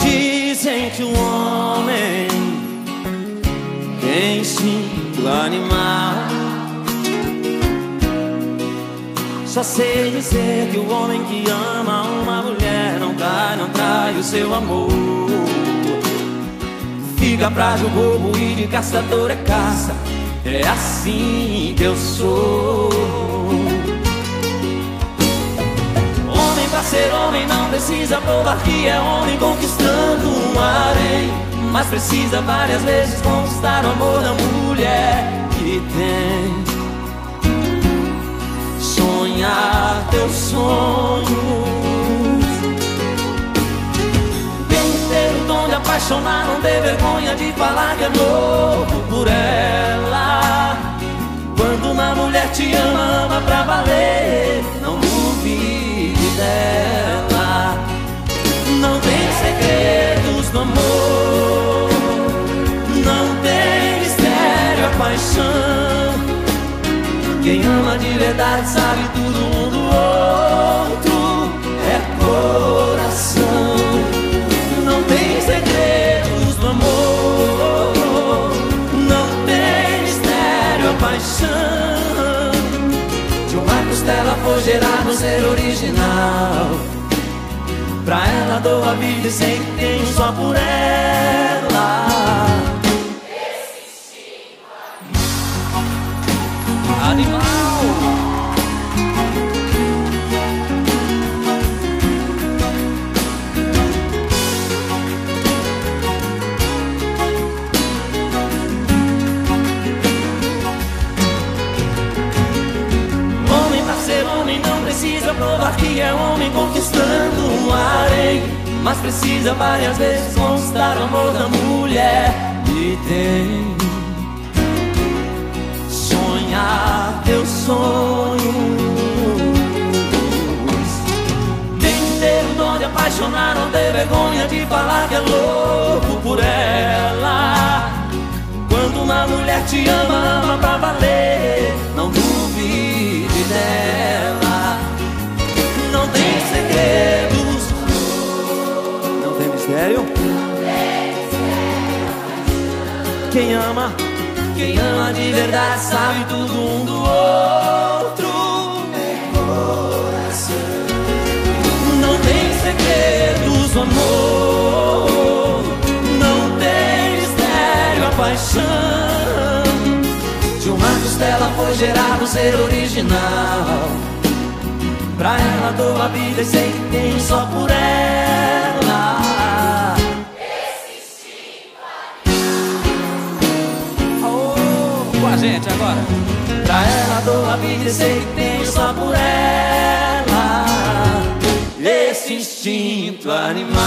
Dizem que o homem tem instinto animal. Só sei dizer que o homem que ama uma mulher não cai, não trai o seu amor. Fica frágil, bobo e de caçador é caça. É assim que eu sou. Homem pra ser homem não precisa provar que é homem conquistando. Mas precisa várias vezes conquistar o amor da mulher que tem. Sonhar teus sonhos. Tem que ter o dom de apaixonar, não ter vergonha de falar que é louco por ela. Quando uma mulher te ama, ama pra valer. Não duvide dela. Quem ama de verdade sabe tudo um do outro. É coração. Não tem segredos no amor. Não tem mistério, a paixão. De uma costela foi gerado um ser original. Pra ela dou a vida e sei que tenho só por ela. Animal. Precisa provar que é homem conquistando um harém Mas precisa várias vezes conquistar o amor da mulher que tem dom de vergonha de falar que é louco por ela quando uma mulher te ama, ama pra valer. Não duvide dela. Não tem segredos. Não tem mistério? Quem ama, quem ama de verdade sabe tudo um do segredos, o amor. Não tem mistério, a paixão. De uma costela foi gerado ser original. Pra ela dou a vida e sei que tenho só por ela. Oh, com a gente agora. Pra ela dou a vida e sei que tenho só por ela. Esse instinto animal.